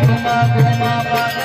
Kuma Kuma Kuma